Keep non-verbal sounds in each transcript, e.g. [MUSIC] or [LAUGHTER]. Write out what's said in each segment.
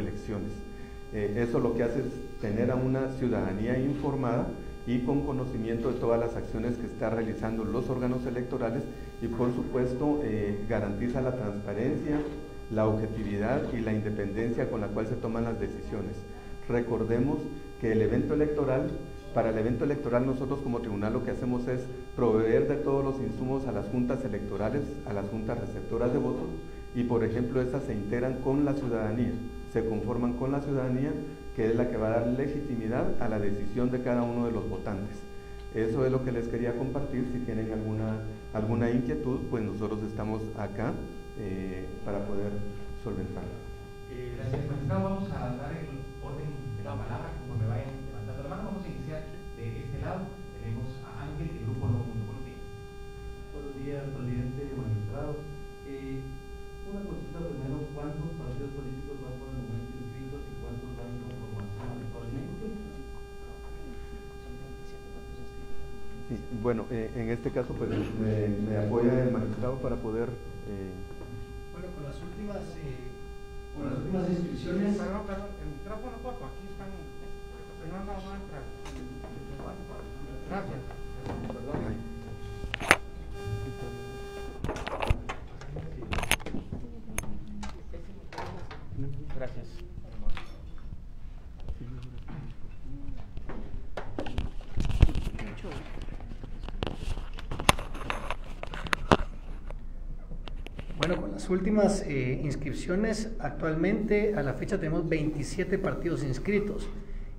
elecciones. Eh, eso lo que hace es tener a una ciudadanía informada y con conocimiento de todas las acciones que están realizando los órganos electorales y por supuesto eh, garantiza la transparencia, la objetividad y la independencia con la cual se toman las decisiones. Recordemos que el evento electoral, para el evento electoral nosotros como tribunal lo que hacemos es proveer de todos los insumos a las juntas electorales, a las juntas receptoras de votos y por ejemplo estas se integran con la ciudadanía se conforman con la ciudadanía, que es la que va a dar legitimidad a la decisión de cada uno de los votantes. Eso es lo que les quería compartir. Si tienen alguna, alguna inquietud, pues nosotros estamos acá eh, para poder solventarlo. Eh. Vamos a dar el orden de la palabra bueno, eh, en este caso pues me, me, apoya el magistrado para poder... Eh... Bueno, con las últimas... Eh, con las últimas inscripciones... Perdón, perdón, el micrófono corto, aquí están... No, no, no entra. Gracias. Perdón. Gracias. Bueno, con las últimas eh, inscripciones, actualmente a la fecha tenemos 27 partidos inscritos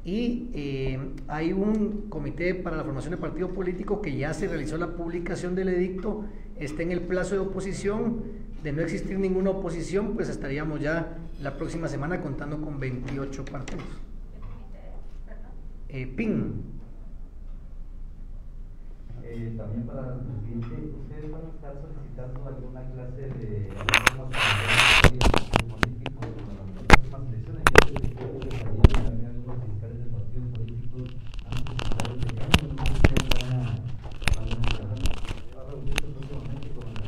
y eh, hay un comité para la formación de partido político que ya se realizó la publicación del edicto, está en el plazo de oposición, de no existir ninguna oposición, pues estaríamos ya la próxima semana contando con 28 partidos. Eh, PIN. Eh, también para el presidente, ¿ustedes van a estar solicitando alguna clase de políticos para las próximas elecciones? Ya se les puede también algunos fiscales de partidos políticos han solicitado de cambio, no sé si van a reunirse próximamente con la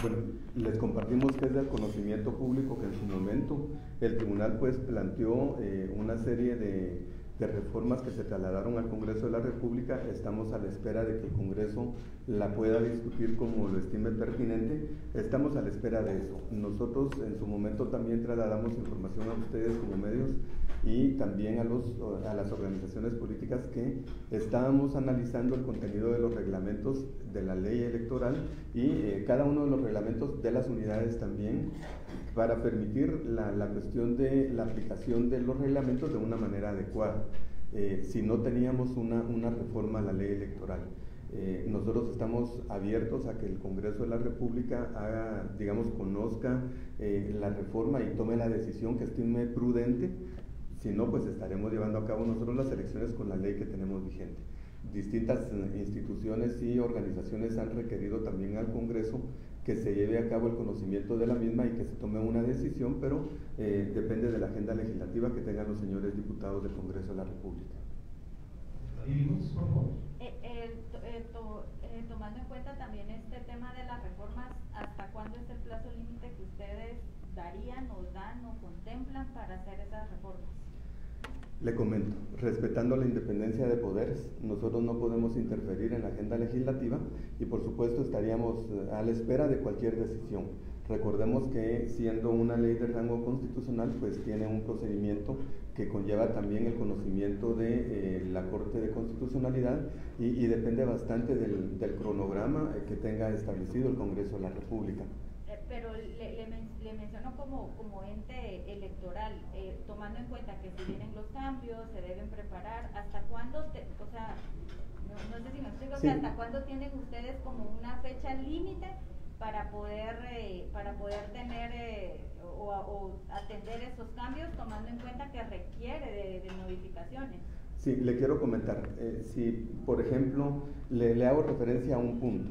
bueno, les compartimos que es del conocimiento público que en su momento el tribunal pues planteó eh, una serie de, de, reformas que se trasladaron al Congreso de la República. Estamos a la espera de que el Congreso la pueda discutir como lo estime pertinente. Estamos a la espera de eso. Nosotros en su momento también trasladamos información a ustedes como medios y también a, los, a las organizaciones políticas que estábamos analizando el contenido de los reglamentos de la ley electoral y eh, cada uno de los reglamentos de las unidades también para permitir la, la, cuestión de la aplicación de los reglamentos de una manera adecuada. Eh, si no teníamos una, una, reforma a la ley electoral. Eh, nosotros estamos abiertos a que el Congreso de la República haga, digamos, conozca eh, la reforma y tome la decisión que estime prudente si no, pues estaremos llevando a cabo nosotros las elecciones con la ley que tenemos vigente. Distintas eh, instituciones y organizaciones han requerido también al Congreso que se lleve a cabo el conocimiento de la misma y que se tome una decisión, pero eh, depende de la agenda legislativa que tengan los señores diputados del Congreso de la República. Eh, eh, to, eh, tomando en cuenta también este tema de las reformas, ¿hasta cuándo es el plazo límite que ustedes darían o dan o contemplan para hacer esas reformas? Le comento, respetando la independencia de poderes, nosotros no podemos interferir en la agenda legislativa y por supuesto estaríamos eh, a la espera de cualquier decisión. Recordemos que siendo una ley de rango constitucional, pues tiene un procedimiento que conlleva también el conocimiento de eh, la Corte de Constitucionalidad y, depende bastante del cronograma que tenga establecido el Congreso de la República pero le, le, le, menciono como, como ente electoral, eh, tomando en cuenta que si vienen los cambios, se deben preparar, ¿hasta cuándo, te, o sea, no, no, sé si me explico, sí. o sea, ¿hasta cuándo tienen ustedes como una fecha límite para poder, eh, para poder tener eh, o, o, atender esos cambios, tomando en cuenta que requiere de, de modificaciones? Sí, le quiero comentar, eh, si por ejemplo le, le hago referencia a un punto,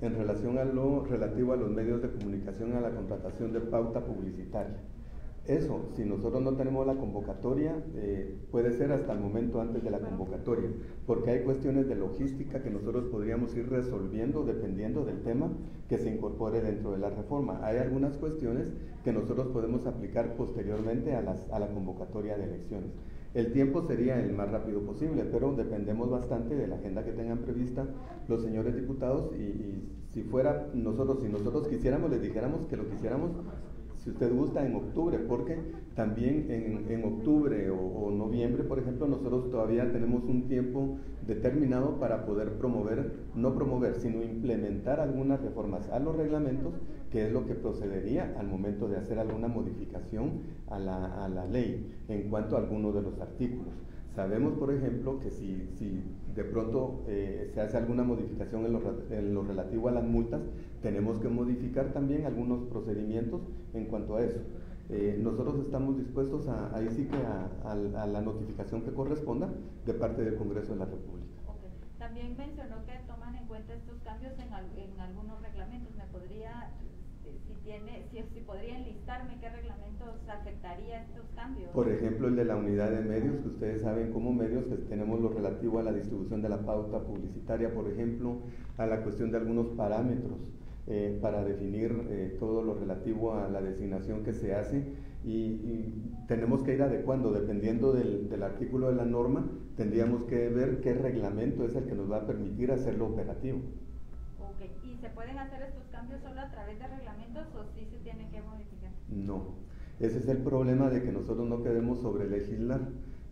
en relación a lo relativo a los medios de comunicación, a la contratación de pauta publicitaria. Eso, si nosotros no tenemos la convocatoria, eh, puede ser hasta el momento antes de la convocatoria, porque hay cuestiones de logística que nosotros podríamos ir resolviendo dependiendo del tema que se incorpore dentro de la reforma. Hay algunas cuestiones que nosotros podemos aplicar posteriormente a, las, a la convocatoria de elecciones. El tiempo sería el más rápido posible, pero dependemos bastante de la agenda que tengan prevista los señores diputados y, si fuera nosotros, si nosotros quisiéramos, les dijéramos que lo quisiéramos, si usted gusta, en octubre, porque también en, en octubre o, noviembre, por ejemplo, nosotros todavía tenemos un tiempo determinado para poder promover, no promover, sino implementar algunas reformas a los reglamentos, que es lo que procedería al momento de hacer alguna modificación a la, a la ley en cuanto a algunos de los artículos. Sabemos, por ejemplo, que si, si de pronto eh, se hace alguna modificación en lo, en lo, relativo a las multas, tenemos que modificar también algunos procedimientos en cuanto a eso. Eh, nosotros estamos dispuestos a, ahí sí que a, a, la notificación que corresponda de parte del Congreso de la República. Okay. También mencionó que toman en cuenta estos cambios en, en algunos reglamentos. ¿Me podría si, tiene, si, si podría enlistarme qué reglamentos afectaría estos cambios. Por ejemplo, el de la unidad de medios, que ustedes saben como medios que tenemos lo relativo a la distribución de la pauta publicitaria, por ejemplo, a la cuestión de algunos parámetros eh, para definir eh, todo lo relativo a la designación que se hace y, y tenemos que ir adecuando, dependiendo del, del, artículo de la norma, tendríamos que ver qué reglamento es el que nos va a permitir hacerlo operativo. ¿y se pueden hacer estos cambios solo a través de reglamentos o sí se tiene que modificar? No, ese es el problema de que nosotros no queremos sobre legislar.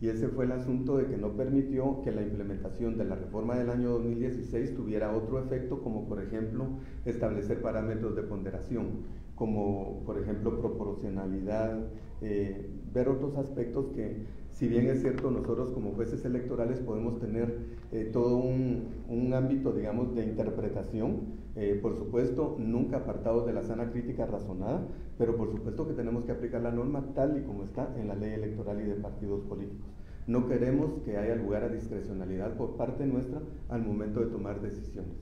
Y ese fue el asunto de que no permitió que la implementación de la reforma del año 2016 tuviera otro efecto, como por ejemplo establecer parámetros de ponderación, como por ejemplo proporcionalidad, eh, ver otros aspectos que si bien es cierto, nosotros como jueces electorales podemos tener eh, todo un, ámbito, digamos, de interpretación, eh, por supuesto, nunca apartados de la sana crítica razonada, pero por supuesto que tenemos que aplicar la norma tal y como está en la ley electoral y de partidos políticos. No queremos que haya lugar a discrecionalidad por parte nuestra al momento de tomar decisiones.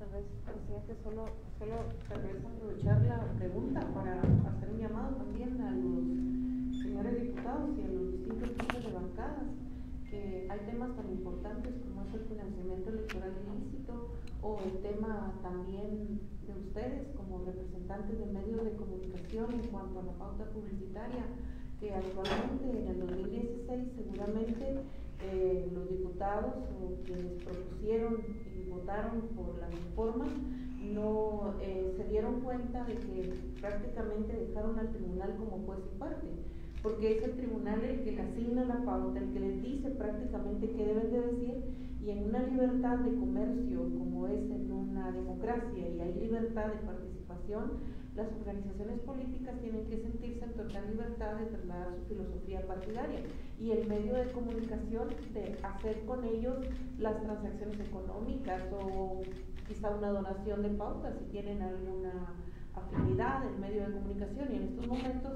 Tal vez, presidente, solo, solo tal vez aprovechar la pregunta para hacer un llamado también a los señores diputados y a los distintos tipos de bancadas, que hay temas tan importantes como es el financiamiento electoral ilícito o el tema también de ustedes como representantes de medios de comunicación en cuanto a la pauta publicitaria, que actualmente en el 2016 seguramente eh, los diputados o quienes propusieron y votaron por la reforma no eh, se dieron cuenta de que prácticamente dejaron al tribunal como juez y parte porque es el tribunal el que le asigna la pauta, el que les dice prácticamente qué deben de decir, y en una libertad de comercio como es en una democracia y hay libertad de participación, las organizaciones políticas tienen que sentirse en total libertad de trasladar su filosofía partidaria y el medio de comunicación de hacer con ellos las transacciones económicas o quizá una donación de pautas si tienen alguna afinidad en medio de comunicación y en estos momentos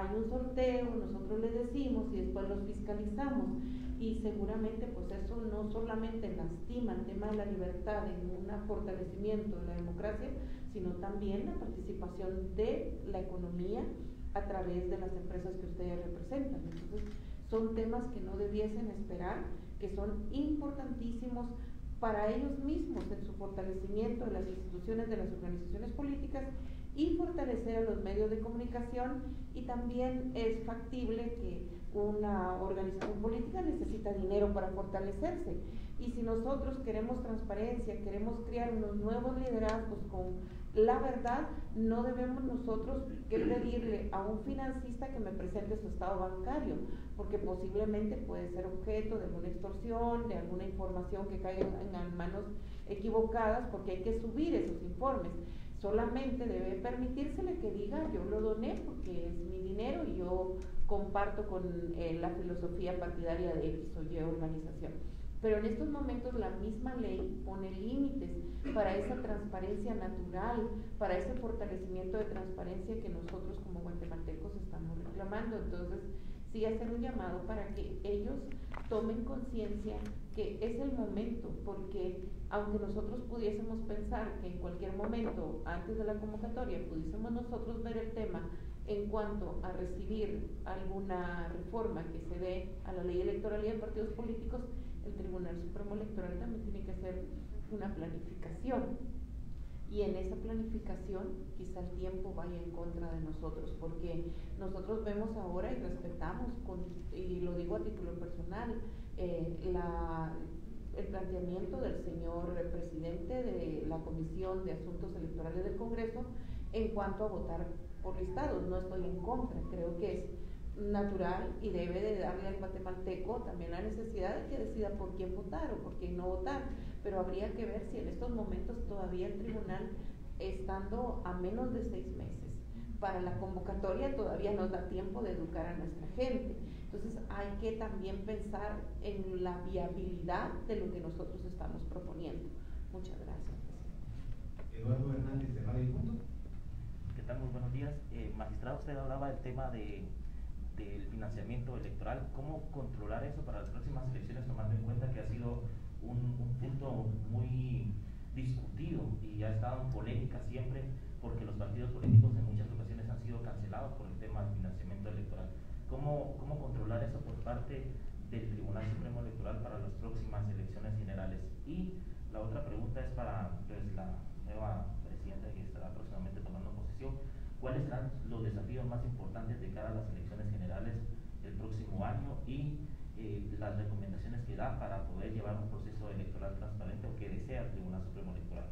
hay un sorteo, nosotros les decimos y después los fiscalizamos y seguramente pues eso no solamente lastima el tema de la libertad en un fortalecimiento de la democracia, sino también la participación de la economía a través de las empresas que ustedes representan. Entonces, son temas que no debiesen esperar, que son importantísimos para ellos mismos en su fortalecimiento de las instituciones de las organizaciones políticas y fortalecer a los medios de comunicación. Y también es factible que una organización política necesita dinero para fortalecerse. Y si nosotros queremos transparencia, queremos crear unos nuevos liderazgos con la verdad, no debemos nosotros que pedirle a un financista que me presente su estado bancario, porque posiblemente puede ser objeto de alguna extorsión, de alguna información que caiga en manos equivocadas, porque hay que subir esos informes solamente debe permitírsele que diga yo lo doné porque es mi dinero y yo comparto con eh, la filosofía partidaria de X o Y organización. Pero en estos momentos la misma ley pone límites para esa transparencia natural, para ese fortalecimiento de transparencia que nosotros como guatemaltecos estamos reclamando. Entonces, sí hacer un llamado para que ellos tomen conciencia que es el momento, porque aunque nosotros pudiésemos pensar que en cualquier momento, antes de la convocatoria, pudiésemos nosotros ver el tema en cuanto a recibir alguna reforma que se dé a la ley electoral y de partidos políticos, el Tribunal Supremo Electoral también tiene que hacer una planificación. Y en esa planificación quizá el tiempo vaya en contra de nosotros, porque nosotros vemos ahora y respetamos, y lo digo a título personal, eh, la, el planteamiento del señor presidente de la Comisión de Asuntos Electorales del Congreso en cuanto a votar por listados. No estoy en contra, creo que es natural y debe de darle al guatemalteco también la necesidad de que decida por quién votar o por quién no votar, pero habría que ver si en estos momentos todavía el tribunal, estando a menos de seis meses, para la convocatoria todavía nos da tiempo de educar a nuestra gente. Entonces hay que también pensar en la viabilidad de lo que nosotros estamos proponiendo. Muchas gracias. Eduardo Hernández de Radio Punto. ¿Qué tal? Muy buenos días. Eh, magistrado, usted hablaba del tema de, del financiamiento electoral. ¿Cómo controlar eso para las próximas elecciones, tomando en cuenta que ha sido un, un punto muy discutido y ha estado en polémica siempre porque los partidos políticos en muchas ocasiones han sido cancelados por el tema del financiamiento electoral? ¿Cómo, cómo controlar eso por parte del Tribunal Supremo Electoral para las próximas elecciones generales? Y la otra pregunta es para pues, la nueva presidenta que estará próximamente tomando posesión. ¿Cuáles serán los desafíos más importantes de cara a las elecciones generales del próximo año y eh, las recomendaciones que da para poder llevar un proceso electoral transparente o que desea el Tribunal Supremo Electoral?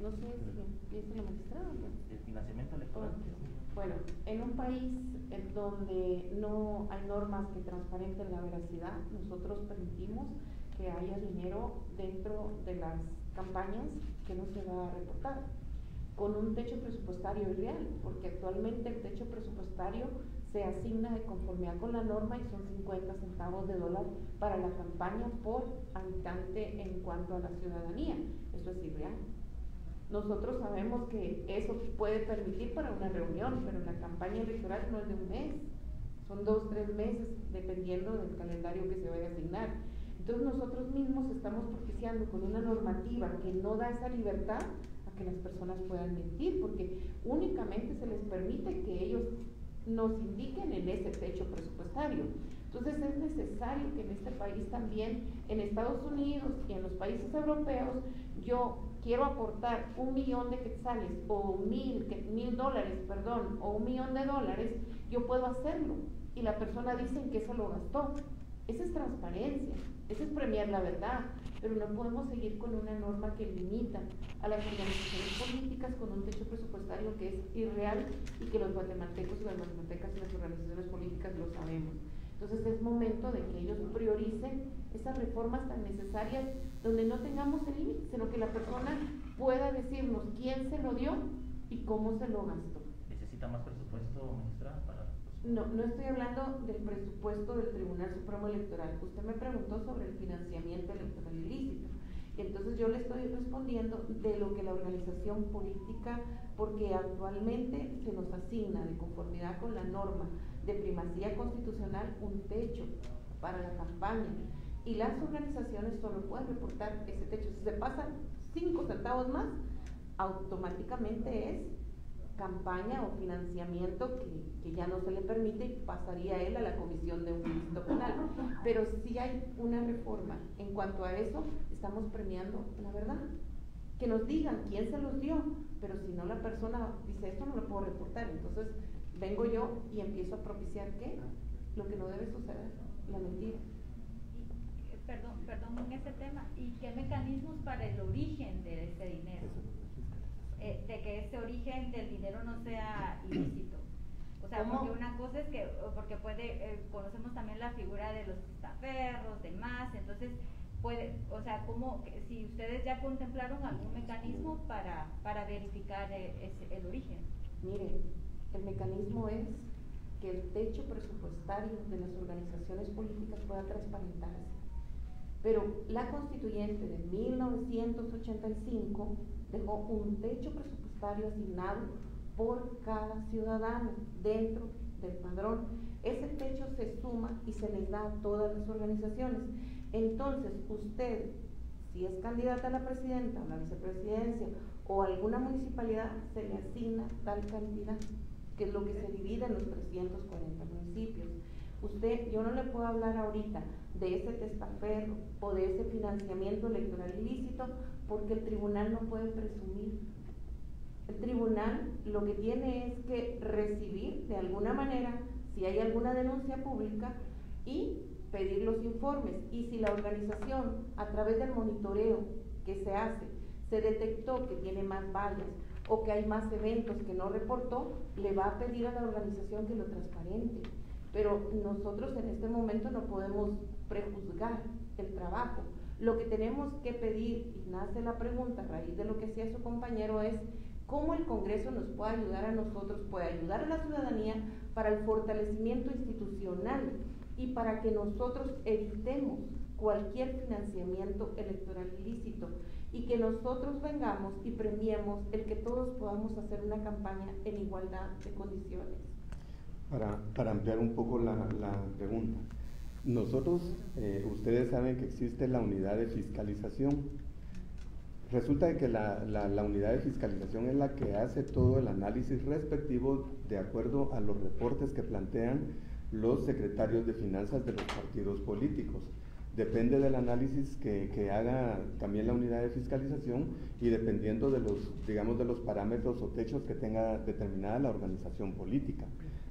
Gracias. No sé si empieza la magistrada. El financiamiento electoral. Bueno, en un país en donde no hay normas que transparenten la veracidad, nosotros permitimos que haya dinero dentro de las campañas que no se va a reportar, con un techo presupuestario real, porque actualmente el techo presupuestario se asigna de conformidad con la norma y son 50 centavos de dólar para la campaña por habitante en cuanto a la ciudadanía. Eso es irreal. Nosotros sabemos que eso puede permitir para una reunión, pero la campaña electoral no es de un mes, son dos, tres meses, dependiendo del calendario que se vaya a asignar. Entonces nosotros mismos estamos propiciando con una normativa que no da esa libertad a que las personas puedan mentir, porque únicamente se les permite que ellos nos indiquen en ese techo presupuestario. Entonces es necesario que en este país también, en Estados Unidos y en los países europeos, yo quiero aportar un millón de quetzales o mil, mil dólares, perdón, o un millón de dólares, yo puedo hacerlo. Y la persona dice en qué se lo gastó. Esa es transparencia, esa es premiar la verdad, pero no podemos seguir con una norma que limita a las organizaciones políticas con un techo presupuestario que es irreal y que los guatemaltecos y las guatemaltecas y las organizaciones políticas lo sabemos. Entonces es momento de que ellos prioricen esas reformas tan necesarias donde no tengamos el límite, sino que la persona pueda decirnos quién se lo dio y cómo se lo gastó. ¿Necesita más presupuesto, ministra? Para no, no estoy hablando del presupuesto del Tribunal Supremo Electoral. Usted me preguntó sobre el financiamiento electoral ilícito. Y entonces yo le estoy respondiendo de lo que la organización política, porque actualmente se nos asigna de conformidad con la norma de primacía constitucional un techo para la campaña y las organizaciones solo pueden reportar ese techo. Si se pasan cinco centavos más, automáticamente es campaña o financiamiento que, que, ya no se le permite y pasaría él a la comisión de un ilícito penal. Pero si hay una reforma en cuanto a eso, estamos premiando la verdad. Que nos digan quién se los dio, pero si no la persona dice esto no lo puedo reportar, entonces vengo yo y empiezo a propiciar qué? Lo que no debe suceder, la mentira. Y, perdón, perdón en ese tema, ¿y qué mecanismos para el origen de ese dinero? Eh, de que ese origen del dinero no sea [CLEARS THROAT] ilícito. O sea, ¿Cómo? porque una cosa es que, porque puede, eh, conocemos también la figura de los estaferros, demás, entonces puede, o sea, como si ustedes ya contemplaron algún mecanismo para, para verificar el, ese, el origen. Mire, el mecanismo es que el techo presupuestario de las organizaciones políticas pueda transparentarse. Pero la constituyente de 1985 dejó un techo presupuestario asignado por cada ciudadano dentro del padrón. Ese techo se suma y se les da a todas las organizaciones. Entonces, usted, si es candidata a la presidenta, a la vicepresidencia o a alguna municipalidad se le asigna tal cantidad, que es lo que se divide en los 340 municipios. Usted, yo no le puedo hablar ahorita de ese testaferro o de ese financiamiento electoral ilícito porque el tribunal no puede presumir. El tribunal lo que tiene es que recibir de alguna manera, si hay alguna denuncia pública, y pedir los informes. Y si la organización, a través del monitoreo que se hace, se detectó que tiene más vallas o que hay más eventos que no reportó, le va a pedir a la organización que lo transparente. Pero nosotros en este momento no podemos prejuzgar el trabajo. Lo que tenemos que pedir, y nace la pregunta a raíz de lo que hacía su compañero, es cómo el Congreso nos puede ayudar a nosotros, puede ayudar a la ciudadanía para el fortalecimiento institucional y para que nosotros evitemos cualquier financiamiento electoral ilícito y que nosotros vengamos y premiemos el que todos podamos hacer una campaña en igualdad de condiciones. Para, ampliar un poco la, pregunta, nosotros, eh, ustedes saben que existe la unidad de fiscalización. Resulta que la, la, unidad de fiscalización es la que hace todo el análisis respectivo de acuerdo a los reportes que plantean los secretarios de finanzas de los partidos políticos. Depende del análisis que, haga también la unidad de fiscalización y dependiendo de los, digamos, de los parámetros o techos que tenga determinada la organización política.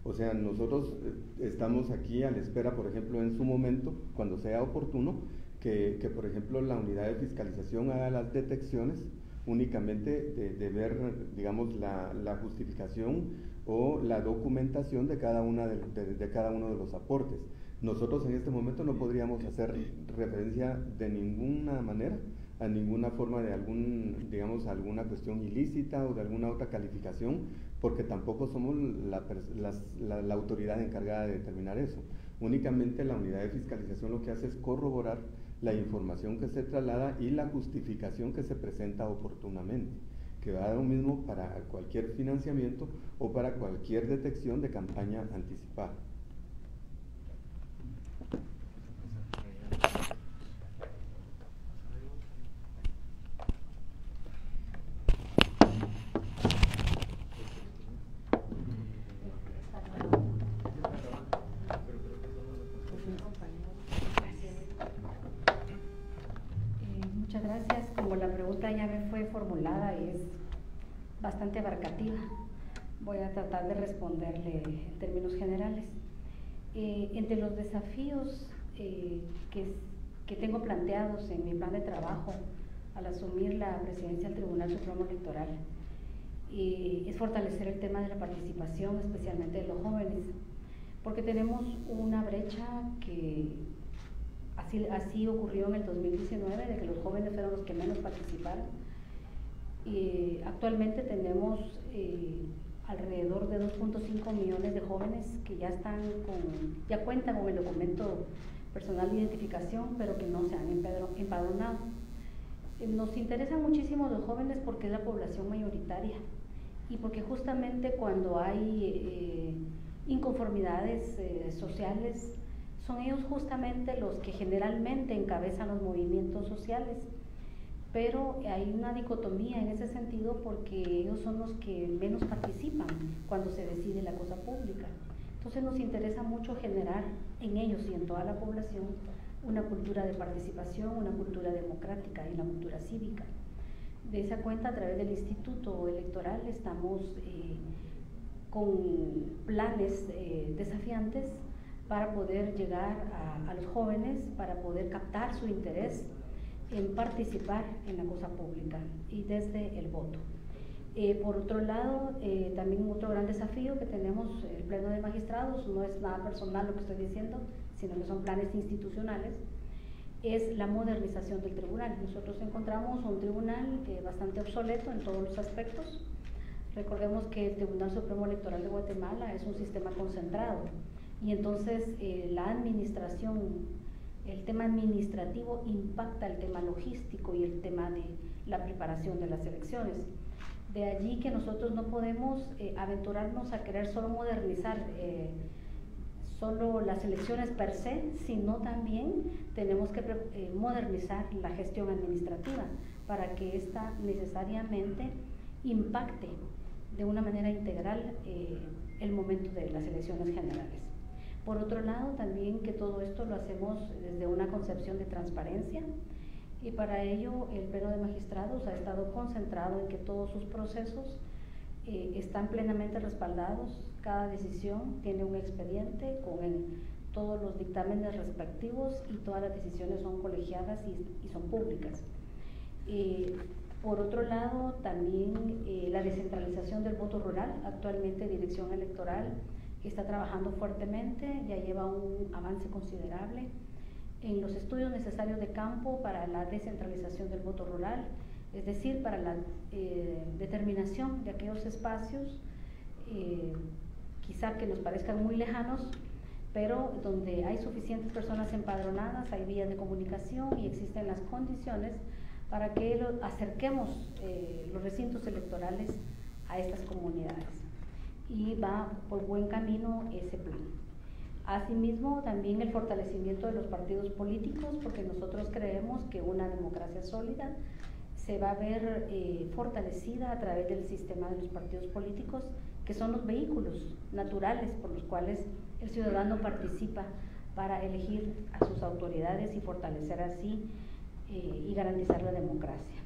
O sea, nosotros eh, estamos aquí a la espera, por ejemplo, en su momento, cuando sea oportuno, que, por ejemplo, la unidad de fiscalización haga las detecciones únicamente de, ver, digamos, la, la justificación o la documentación de cada, una de, cada uno de los aportes. Nosotros en este momento no podríamos hacer referencia de ninguna manera a ninguna forma de algún, digamos, alguna cuestión ilícita o de alguna otra calificación, porque tampoco somos la, la, autoridad encargada de determinar eso. Únicamente la unidad de fiscalización lo que hace es corroborar la información que se traslada y la justificación que se presenta oportunamente que va a dar lo mismo para cualquier financiamiento o para cualquier detección de campaña anticipada. Abarcativa. Voy a tratar de responderle en términos generales. Eh, entre los desafíos eh, que, que, tengo planteados en mi plan de trabajo al asumir la presidencia del Tribunal Supremo Electoral eh, es fortalecer el tema de la participación, especialmente de los jóvenes, porque tenemos una brecha que así, así ocurrió en el 2019, de que los jóvenes fueron los que menos participaron y actualmente tenemos eh, alrededor de 2.5 millones de jóvenes que ya están con, ya cuentan con el documento personal de identificación, pero que no se han empadronado. Eh, nos interesan muchísimo los jóvenes porque es la población mayoritaria y porque justamente cuando hay eh, inconformidades sociales, son ellos justamente los que generalmente encabezan los movimientos sociales pero hay una dicotomía en ese sentido porque ellos son los que menos participan cuando se decide la cosa pública. Entonces nos interesa mucho generar en ellos y en toda la población una cultura de participación, una cultura democrática y una cultura cívica. De esa cuenta, a través del Instituto Electoral, estamos eh, con planes eh, desafiantes para poder llegar a, a los jóvenes, para poder captar su interés en participar en la cosa pública y desde el voto. Eh, por otro lado, eh, también otro gran desafío que tenemos el Pleno de Magistrados, no es nada personal lo que estoy diciendo, sino que son planes institucionales, es la modernización del tribunal. Nosotros encontramos un tribunal eh, bastante obsoleto en todos los aspectos. Recordemos que el Tribunal Supremo Electoral de Guatemala es un sistema concentrado y entonces la administración el tema administrativo impacta el tema logístico y el tema de la preparación de las elecciones. De allí que nosotros no podemos eh, aventurarnos a querer solo modernizar eh, solo las elecciones per se, sino también tenemos que eh, modernizar la gestión administrativa, para que ésta necesariamente impacte de una manera integral el momento de las elecciones generales. Por otro lado, también que todo esto lo hacemos desde una concepción de transparencia y para ello el Pleno de Magistrados ha estado concentrado en que todos sus procesos eh, están plenamente respaldados, cada decisión tiene un expediente con todos los dictámenes respectivos y todas las decisiones son colegiadas y, son públicas. Eh, por otro lado, también eh, la descentralización del voto rural. Actualmente Dirección Electoral está trabajando fuertemente, ya lleva un avance considerable en los estudios necesarios de campo para la descentralización del voto rural, es decir, para la eh, determinación de aquellos espacios, eh, quizá que nos parezcan muy lejanos, pero donde hay suficientes personas empadronadas, hay vías de comunicación y existen las condiciones para que acerquemos eh, los recintos electorales a estas comunidades. Y va por buen camino ese plan. Asimismo, también el fortalecimiento de los partidos políticos, porque nosotros creemos que una democracia sólida se va a ver eh, fortalecida a través del sistema de los partidos políticos, que son los vehículos naturales por los cuales el ciudadano participa para elegir a sus autoridades y fortalecer así eh, y garantizar la democracia.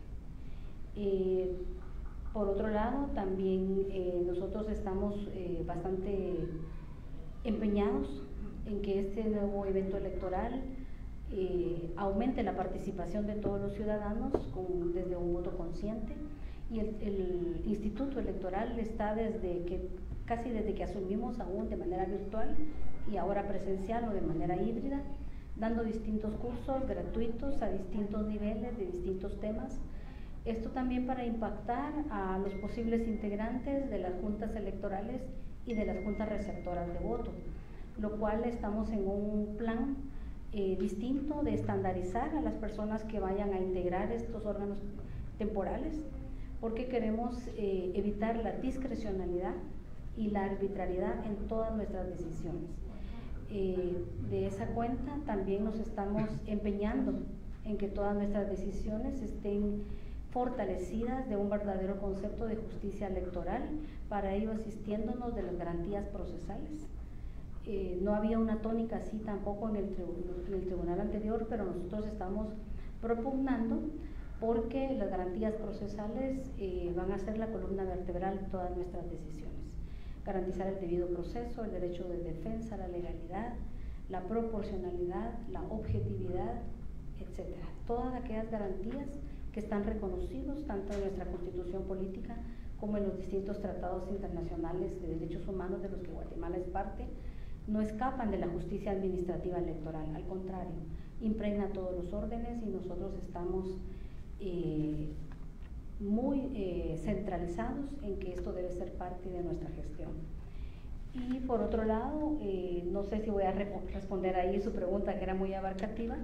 Eh, por otro lado, también eh, nosotros estamos bastante empeñados en que este nuevo evento electoral aumente la participación de todos los ciudadanos desde un voto consciente y el, Instituto Electoral está desde que casi desde que asumimos aún de manera virtual y ahora presencial o de manera híbrida dando distintos cursos gratuitos a distintos niveles de distintos temas. Esto también para impactar a los posibles integrantes de las juntas electorales y de las juntas receptoras de voto, lo cual estamos en un plan eh, distinto de estandarizar a las personas que vayan a integrar estos órganos temporales, porque queremos eh, evitar la discrecionalidad y la arbitrariedad en todas nuestras decisiones. Eh, de esa cuenta también nos estamos empeñando en que todas nuestras decisiones estén fortalecidas de un verdadero concepto de justicia electoral, para ello asistiéndonos de las garantías procesales. Eh, no había una tónica así tampoco en el, tribunal anterior, pero nosotros estamos propugnando porque las garantías procesales eh, van a ser la columna vertebral de todas nuestras decisiones garantizar el debido proceso, el derecho de defensa, la legalidad, la proporcionalidad, la objetividad, etc. Todas aquellas garantías que están reconocidos tanto en nuestra constitución política como en los distintos tratados internacionales de derechos humanos de los que Guatemala es parte, no escapan de la justicia administrativa electoral, al contrario, impregna todos los órdenes y nosotros estamos eh, muy eh, centralizados en que esto debe ser parte de nuestra gestión. Y por otro lado, eh, no sé si voy a responder ahí su pregunta que era muy abarcativa,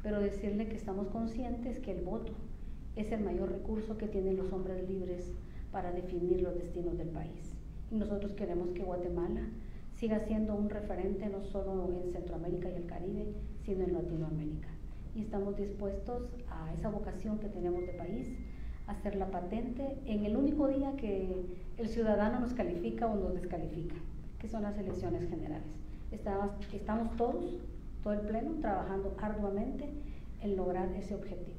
pero decirle que estamos conscientes que el voto es el mayor recurso que tienen los hombres libres para definir los destinos del país. Y nosotros queremos que Guatemala siga siendo un referente no solo en Centroamérica y el Caribe, sino en Latinoamérica. Y estamos dispuestos a esa vocación que tenemos de país hacer la patente en el único día que el ciudadano nos califica o nos descalifica, que son las elecciones generales. Estamos todos, todo el Pleno, trabajando arduamente en lograr ese objetivo.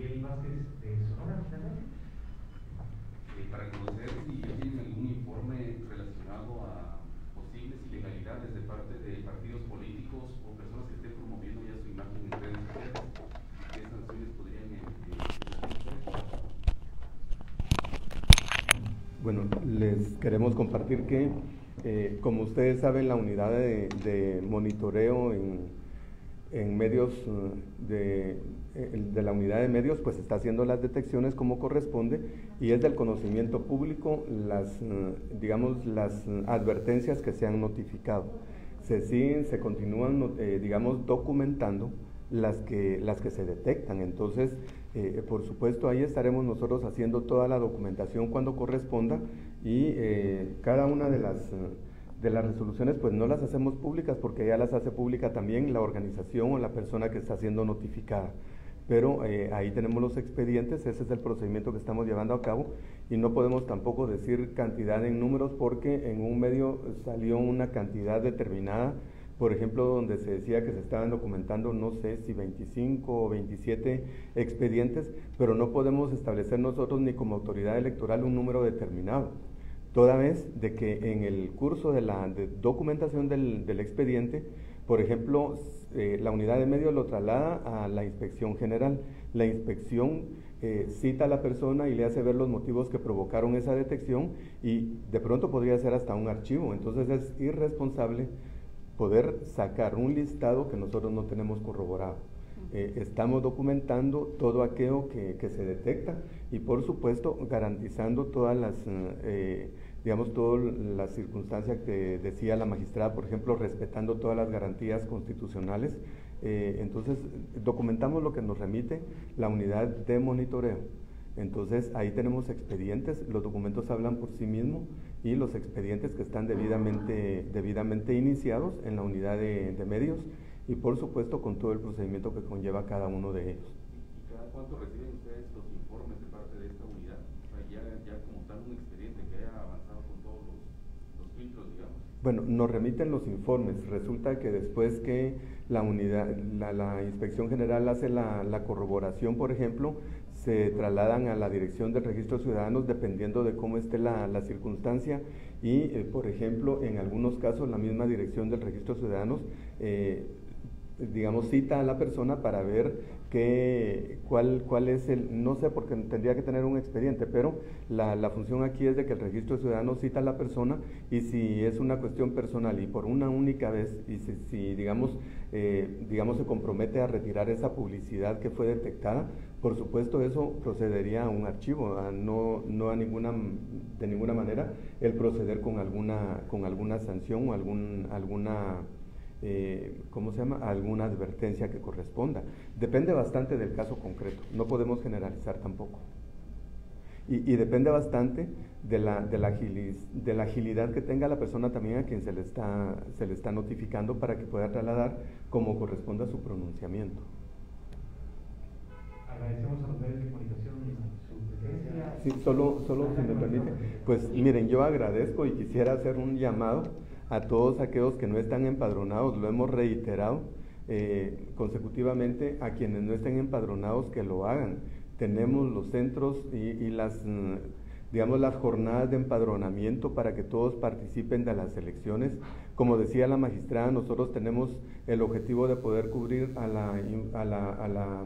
Miguel Vázquez de Sonora, eh, para conocer si ya tienen algún informe relacionado a posibles ilegalidades de parte de partidos políticos o personas que estén promoviendo ya su imagen en redes sociales, ¿qué sanciones podrían Bueno, les queremos compartir que, eh, como ustedes saben, la unidad de, monitoreo en, medios eh, de, la unidad de medios, pues está haciendo las detecciones como corresponde y es del conocimiento público las, eh, digamos, las advertencias que se han notificado. Se siguen, se continúan, digamos, documentando las que, las que se detectan. Entonces, eh, por supuesto, ahí estaremos nosotros haciendo toda la documentación cuando corresponda y eh, cada una de las, de las resoluciones pues no las hacemos públicas porque ya las hace pública también la organización o la persona que está siendo notificada. pero eh, ahí tenemos los expedientes, ese es el procedimiento que estamos llevando a cabo y no podemos tampoco decir cantidad en números porque en un medio salió una cantidad determinada, por ejemplo, donde se decía que se estaban documentando, no sé si 25 o 27 expedientes, pero no podemos establecer nosotros ni como autoridad electoral un número determinado toda vez de que en el curso de la documentación del, expediente, por ejemplo, eh, la unidad de medios lo traslada a la inspección general. La inspección eh, cita a la persona y le hace ver los motivos que provocaron esa detección y de pronto podría ser hasta un archivo. Entonces es irresponsable poder sacar un listado que nosotros no tenemos corroborado. Eh, estamos documentando todo aquello que, se detecta y por supuesto garantizando todas las digamos, todas las circunstancias que decía la magistrada, por ejemplo, respetando todas las garantías constitucionales. Eh, entonces, documentamos lo que nos remite la unidad de monitoreo. Entonces, ahí tenemos expedientes, los documentos hablan por sí mismos y los expedientes que están debidamente, debidamente iniciados en la unidad de medios y, por supuesto, con todo el procedimiento que conlleva cada uno de ellos. ¿Y cada cuánto reciben ustedes los informes de parte de esta unidad? O sea, ya, ya como tal un expediente que haya avanzado con todos los, los filtros, digamos. Bueno, nos remiten los informes. Resulta que después que la unidad, la, la inspección general hace la, la, corroboración, por ejemplo, se trasladan a la dirección del registro de ciudadanos dependiendo de cómo esté la, la circunstancia y, eh, por ejemplo, en algunos casos la misma dirección del registro de ciudadanos eh, digamos, cita a la persona para ver qué, cuál, cuál es el, no sé, porque tendría que tener un expediente, pero la, la, función aquí es de que el registro de ciudadanos cita a la persona y si es una cuestión personal y por una única vez, y si, si digamos, eh, digamos, se compromete a retirar esa publicidad que fue detectada, por supuesto eso procedería a un archivo, no, no a ninguna, de ninguna manera el proceder con alguna, con alguna sanción o algún, alguna eh, ¿cómo se llama?, alguna advertencia que corresponda. Depende bastante del caso concreto, no podemos generalizar tampoco. Y, y depende bastante de la, de, la de la, agilidad que tenga la persona también a quien se le, está, se le está notificando para que pueda trasladar como corresponda a su pronunciamiento. Agradecemos a los medios de comunicación su presencia. Sí, solo, solo si me permite. Pues miren, yo agradezco y quisiera hacer un llamado a todos aquellos que no están empadronados, lo hemos reiterado eh, consecutivamente, a quienes no estén empadronados que lo hagan. Tenemos los centros y, las, mm, digamos, las jornadas de empadronamiento para que todos participen de las elecciones. Como decía la magistrada, nosotros tenemos el objetivo de poder cubrir a la, a la,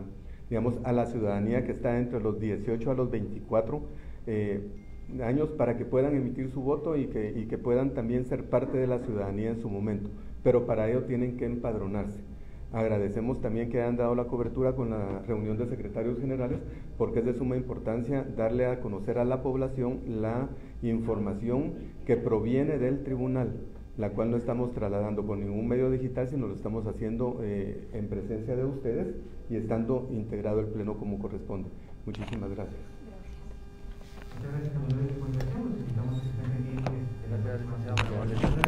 digamos, a la ciudadanía que está entre los 18 a los 24. Eh, años para que puedan emitir su voto y que, y que puedan también ser parte de la ciudadanía en su momento, pero para ello tienen que empadronarse. Agradecemos también que hayan dado la cobertura con la reunión de secretarios generales porque es de suma importancia darle a conocer a la población la información que proviene del tribunal, la cual no estamos trasladando con ningún medio digital, sino lo estamos haciendo eh, en presencia de ustedes y estando integrado el pleno como corresponde. Muchísimas gracias. Muchas medios de comunicación, los invitamos a que estén pendientes de las demasiado